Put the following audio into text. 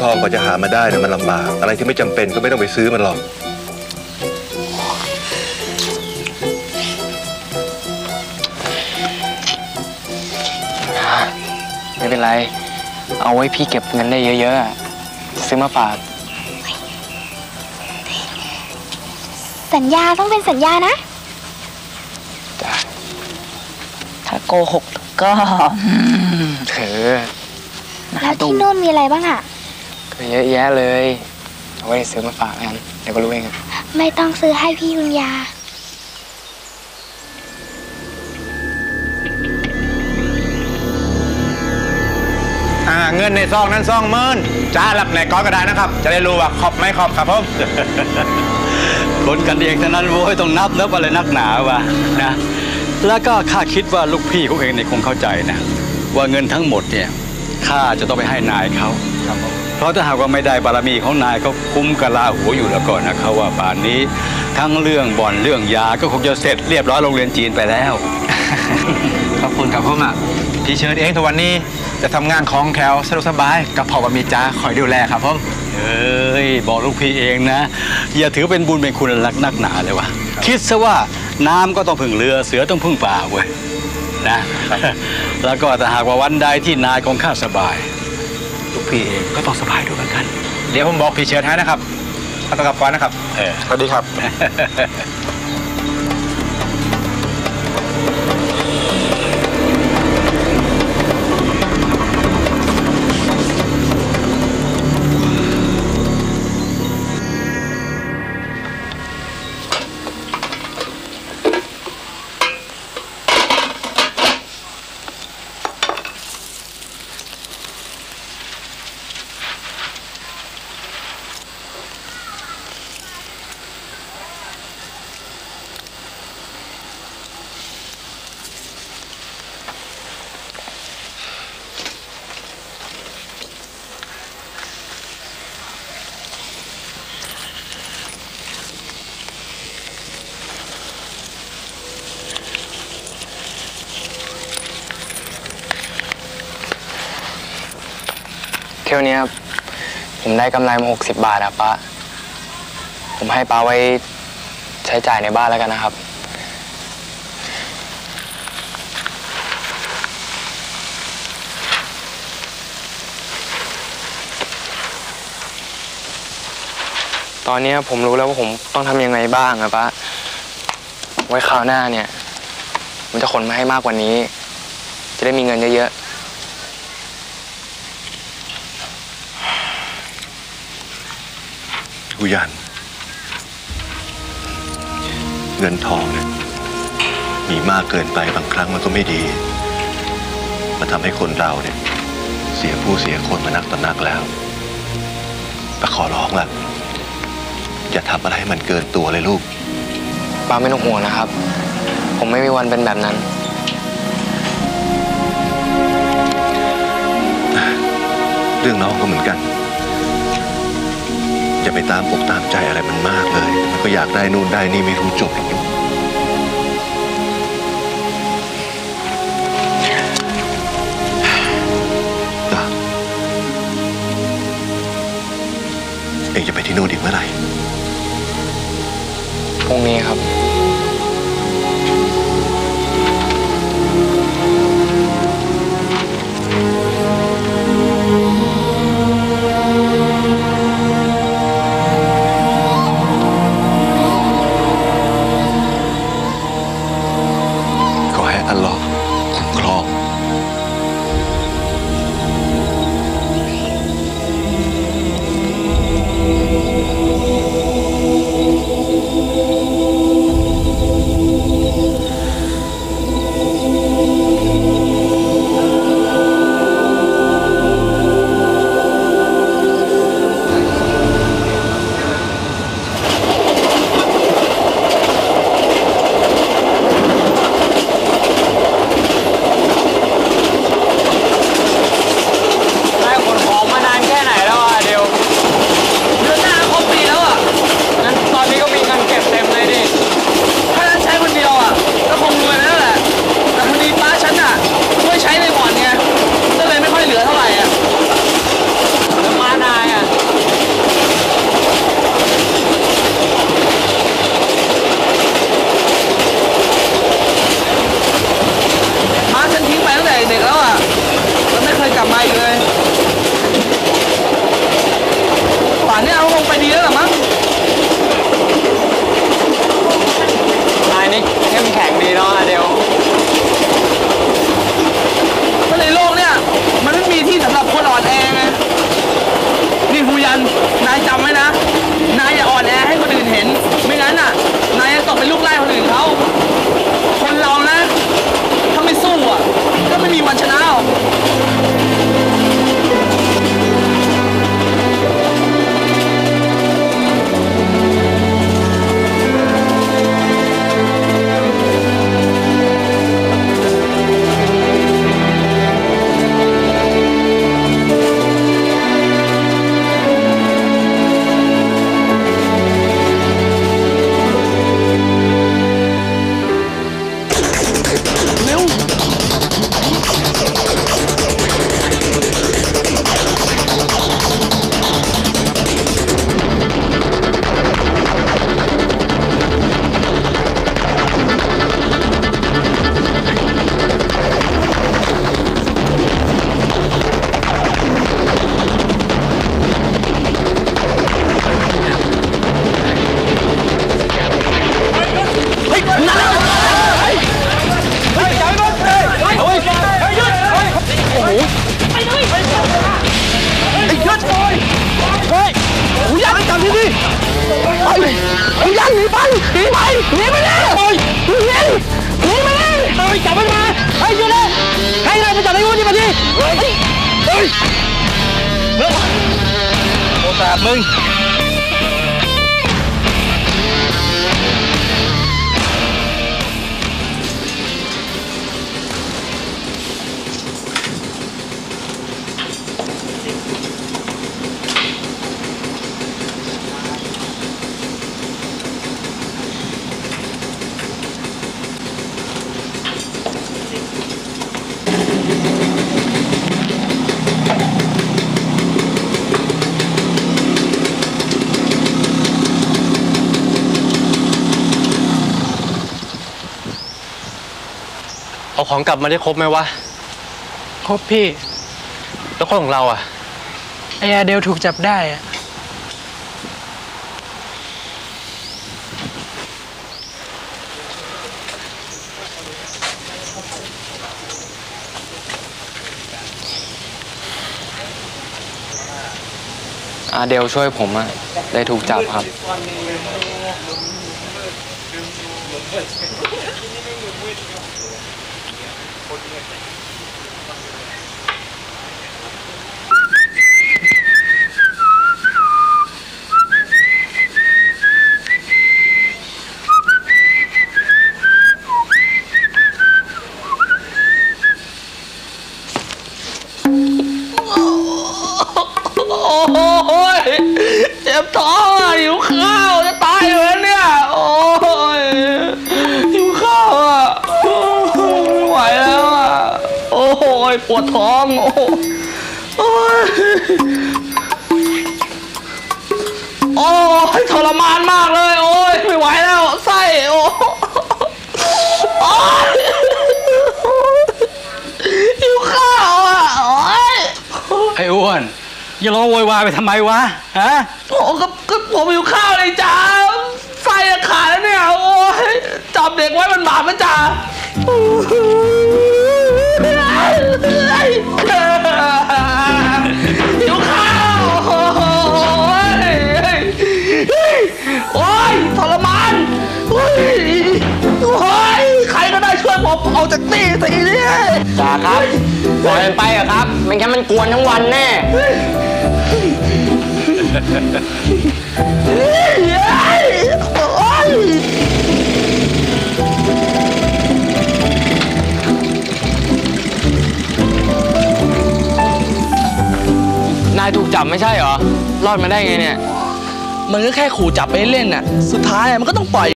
ทองกว่าจะหามาได้เนี่ยมันลำบาก อะไรที่ไม่จำเป็นก็ไม่ต้องไปซื้อมันหรอก ไม่เป็นไร เอาไว้พี่เก็บเงินได้เยอะๆอะซื้อมาฝาก สัญญาต้องเป็นสัญญานะ ถ้าโกหกก็ เธอ แล้วที่นู่นมีอะไรบ้างอะ ก็เยอะแยะเลย เอาไว้ซื้อมาฝากกันเดี๋ยวก็รู้เองอะไม่ต้องซื้อให้พี่ยุญญาอ่าเงินในซองนั้นซองหมื่นจ้ารับในก้อนก็ได้นะครับ จะได้รู้ว่าขอบไม่ขอบครับผม คนกันเองเท่านั้นโว้ยต้องนับนับอะไรนักหนาวะนะ แล้วก็ข้าคิดว่าลูกพี่เขาเองเนี่ยคงเข้าใจนะ ว่าเงินทั้งหมดเนี่ยข้าจะต้องไปให้นายเขา เพราะถ้าหากว่าไม่ได้บารมีของนายเขาคุ้มกะลาหัวอยู่แล้วก่อนนะเขาว่าป่านนี้ ทั้งเรื่องบ่อนเรื่องยาก็คงจะเสร็จเรียบร้อยโรงเรียนจีนไปแล้ว ขอบคุณครับผมอะพี่เชิญเองทุกวันนี้จะทำงานของแคลสะดวกสบายกับพ่อบะมีจ้าคอยดูแลครับผมเอ้ยบอกลูกพี่เองนะ อย่าถือเป็นบุญเป็นคุณรักนักหนาเลยวะคิดซะว่าน้ำก็ต้องพึ่งเรือเสือต้องพึ่งป่าเว้ยนะ แล้วก็ถ้าหากว่าวันใดที่นายของข้าสบาย ลูกพี่เองก็ต้องสบายด้วยเหมือนกัน เดี๋ยวผมบอกพี่เชิญให้นะครับเอาตัวกลับก่อนนะครับ เออสวัสดีครับ ที่ยวเนี้ยผมได้กำไรมาหกสิบบาทอะป้าผมให้ป้าไว้ใช้จ่ายในบ้านแล้วกันนะครับ ตอนเนี้ยผมรู้แล้วว่าผมต้องทำยังไงบ้างอะป้าไว้คราวหน้าเนี่ย ผมจะขนมาให้มากกว่านี้ จะได้มีเงินเยอะ กุยัน เงินทองเนี่ยมีมากเกินไปบางครั้งมันก็ไม่ดี มันทำให้คนเราเนี่ย เสียผู้เสียคนมานักต่อนักแล้วแต่ขอร้องล่ะอย่าทำอะไรให้มันเกินตัวเลยลูกๆป้าไม่ต้องห่วงนะครับ ผมไม่มีวันเป็นแบบนั้น เรื่องน้องก็เหมือนกัน อย่าไปตามอกตามใจอะไรมันมากเลย มันก็อยากได้นู่นได้นี่ไม่รู้จบหรอกลูกอะเองจะไปที่นู่นอีกเมื่อไหร่ พรุ่งนี้ครับ หนีไปหนีไปเลยโอ้ยหนีหนีไปเลยเฮ้ยจับมันมาเฮ้ยหยุดเลยให้นายไปจับไอ้วุ้นนี่มาดิเฮ้ยเฮ้ยเฮ้ยโอกาสมึง ของกลับมาได้ครบไหมวะ ครบพี่ แล้วคนของเราอะ ไออาเดลถูกจับได้อะอาเดลช่วยผมอะได้ถูกจับครับ コーディネーション ยปวดท้องโอ้โอ้ยโอ้ยทรมานมากเลย โอ้ยไม่ไหวแล้วไส้โอ้โอ้ยหิวข้าวอะโอ้ยไอ้อ้วนอย่าร้องโวยวายไปทำไมวะฮะโอ้ก็ก็ผมหิวข้าวเลยจ้าไส้จะขาดแล้วเนี่ยโอ้ยจับเด็กไว้มันบาปมันจ้า หิวข้าวโอ้ยโอ้ยทรมานโอ้ยโอ้ยใครก็ได้ช่วยผมออกจากตีสีเนี่ยจ่าครับปล่อยมันไปอะครับไม่งั้นมันกวนทั้งวันแน่ายถูกจับไม่ใช่เหรอ รอดมาได้ไงเนี่ย มันก็แค่ขู่จับไปเล่นน่ะ สุดท้ายอะมันก็ต้องปล่อย